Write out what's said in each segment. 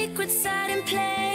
secret side and play.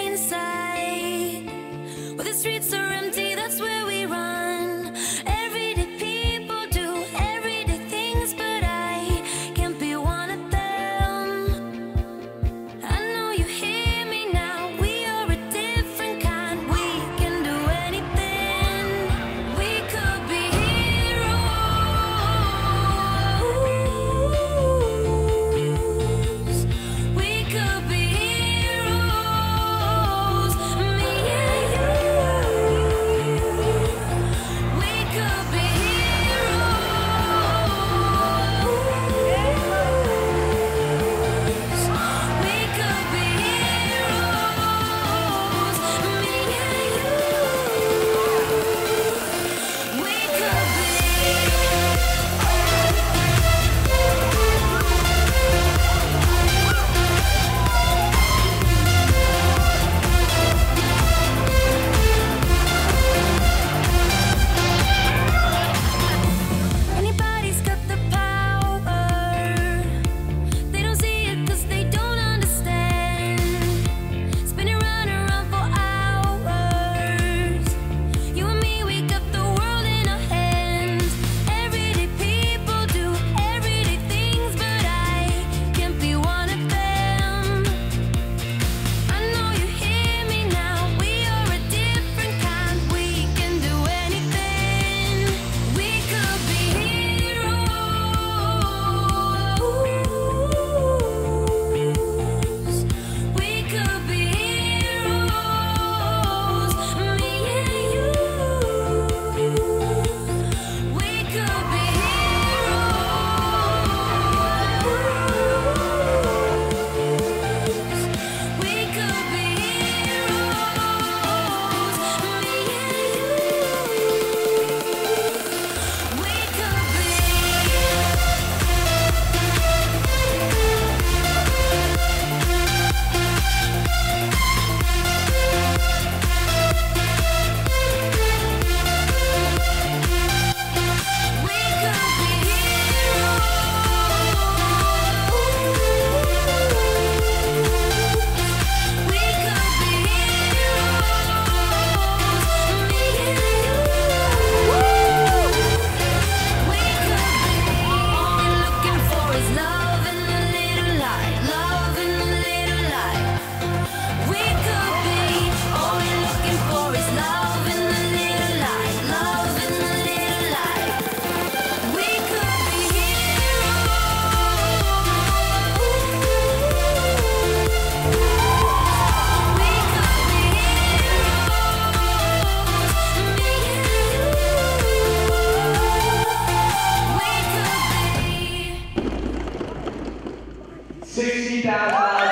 $60,000.